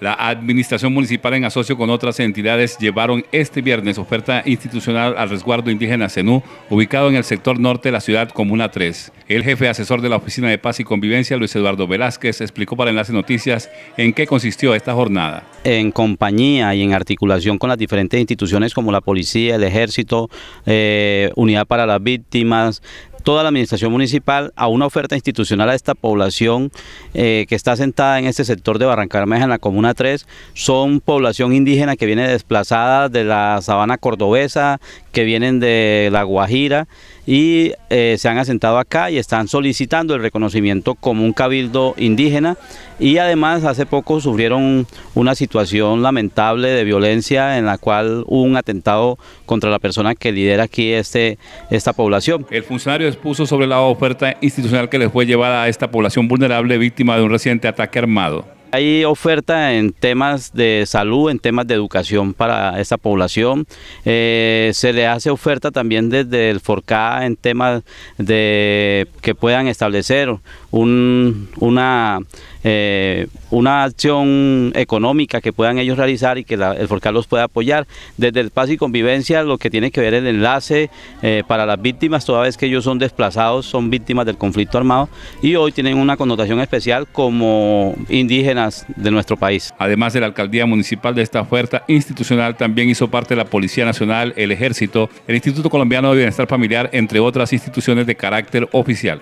La administración municipal en asocio con otras entidades llevaron este viernes oferta institucional al resguardo indígena Zenú, ubicado en el sector norte de la ciudad Comuna 3. El jefe asesor de la Oficina de Paz y Convivencia, Luis Eduardo Velázquez, explicó para Enlace Noticias en qué consistió esta jornada. En compañía y en articulación con las diferentes instituciones como la policía, el ejército, eh, Unidad para las Víctimas, toda la administración municipal a una oferta institucional a esta población eh, que está sentada en este sector de Barrancarmeja en la Comuna 3. Son población indígena que viene desplazada de la sabana cordobesa, que vienen de la Guajira y eh, se han asentado acá y están solicitando el reconocimiento como un cabildo indígena y además hace poco sufrieron una situación lamentable de violencia en la cual hubo un atentado contra la persona que lidera aquí este, esta población. El funcionario expuso sobre la oferta institucional que les fue llevada a esta población vulnerable víctima de un reciente ataque armado. Hay oferta en temas de salud, en temas de educación para esta población. Eh, se le hace oferta también desde el FORCA en temas de que puedan establecer una, eh, una acción económica que puedan ellos realizar y que el FORCA los pueda apoyar. Desde el Paz y Convivencia, lo que tiene que ver el enlace eh, para las víctimas, toda vez que ellos son desplazados, son víctimas del conflicto armado y hoy tienen una connotación especial como indígenas de nuestro país. Además de la alcaldía municipal de esta oferta institucional, también hizo parte la Policía Nacional, el Ejército, el Instituto Colombiano de Bienestar Familiar, entre otras instituciones de carácter oficial.